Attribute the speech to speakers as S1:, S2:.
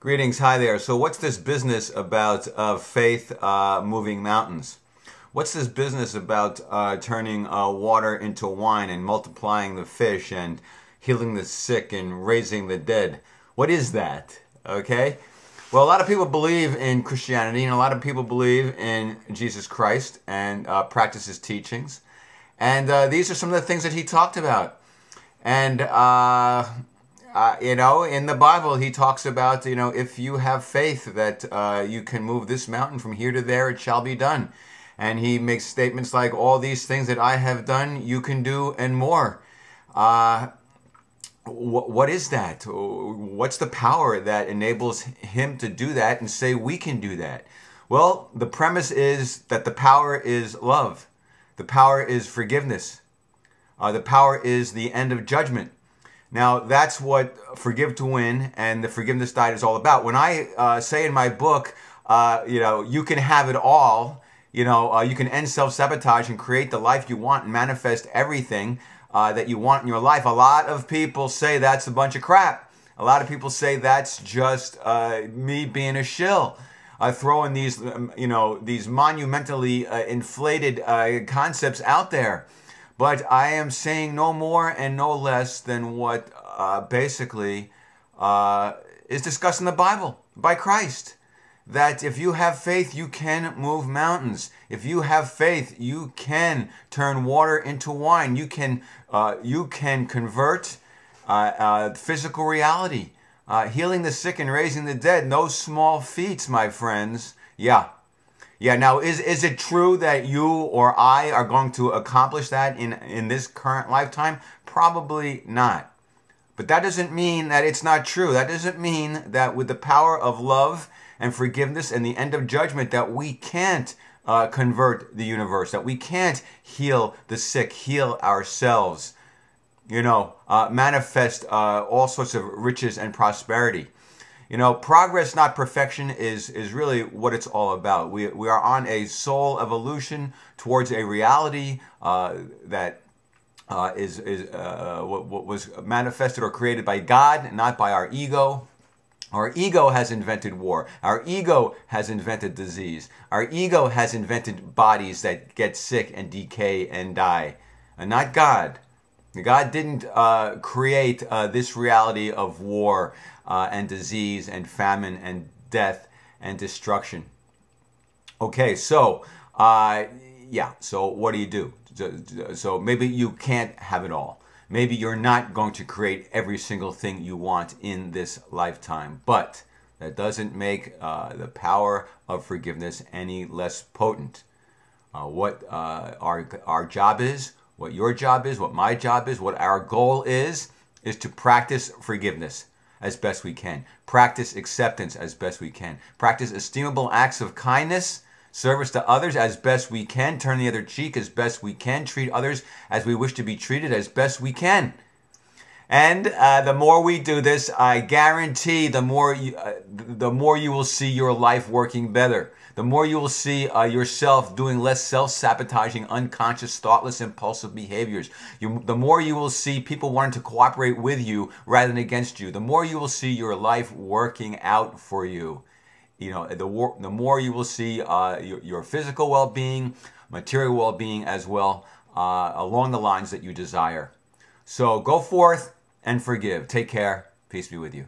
S1: Greetings, hi there. So, what's this business about uh, faith uh, moving mountains? What's this business about uh, turning uh, water into wine and multiplying the fish and healing the sick and raising the dead? What is that? Okay? Well, a lot of people believe in Christianity and a lot of people believe in Jesus Christ and uh, practice his teachings. And uh, these are some of the things that he talked about. And uh, you know, in the Bible, he talks about, you know, if you have faith that uh, you can move this mountain from here to there, it shall be done. And he makes statements like, all these things that I have done, you can do and more. Uh, wh- what is that? What's the power that enables him to do that and say we can do that? Well, the premise is that the power is love. The power is forgiveness. Uh, the power is the end of judgment. Now, that's what Forgive to Win and the Forgiveness Diet is all about. When I uh, say in my book, uh, you know, you can have it all, you know, uh, you can end self sabotage and create the life you want and manifest everything uh, that you want in your life, a lot of people say that's a bunch of crap. A lot of people say that's just uh, me being a shill. Uh, throwing these, um, you know, these monumentally inflated concepts out there. But I am saying no more and no less than what uh, basically uh, is discussed in the Bible by Christ. That if you have faith, you can move mountains. If you have faith, you can turn water into wine. You can uh, you can convert uh, uh, physical reality, uh, healing the sick and raising the dead. No small feats, my friends. Yeah, yeah. Now, is is it true that you or I are going to accomplish that in in this current lifetime? Probably not. But that doesn't mean that it's not true. That doesn't mean that with the power of love and forgiveness and the end of judgment that we can't uh, convert the universe, that we can't heal the sick, heal ourselves, you know, uh, manifest uh, all sorts of riches and prosperity. You know, progress, not perfection, is is really what it's all about. We we are on a soul evolution towards a reality uh, that uh, is is uh, what, what, was manifested or created by God, not by our ego. Our ego has invented war. Our ego has invented disease. Our ego has invented bodies that get sick and decay and die, and not God. God didn't uh, create uh, this reality of war uh, and disease and famine and death and destruction. Okay, so uh, yeah, so what do you do? So maybe you can't have it all. Maybe you're not going to create every single thing you want in this lifetime, but that doesn't make uh, the power of forgiveness any less potent. Uh, what our our job is what your job is, what my job is, what our goal is, is to practice forgiveness as best we can. Practice acceptance as best we can. Practice estimable acts of kindness, service to others as best we can. Turn the other cheek as best we can. Treat others as we wish to be treated as best we can. And uh, the more we do this, I guarantee the more you, uh, the more you will see your life working better the more you will see uh, yourself doing less self-sabotaging, unconscious, thoughtless, impulsive behaviors. You, the more you will see people wanting to cooperate with you rather than against you. The more you will see your life working out for you. You know, the, the more you will see uh, your, your, physical well-being, material well-being as well, uh, along the lines that you desire. So go forth and forgive. Take care. Peace be with you.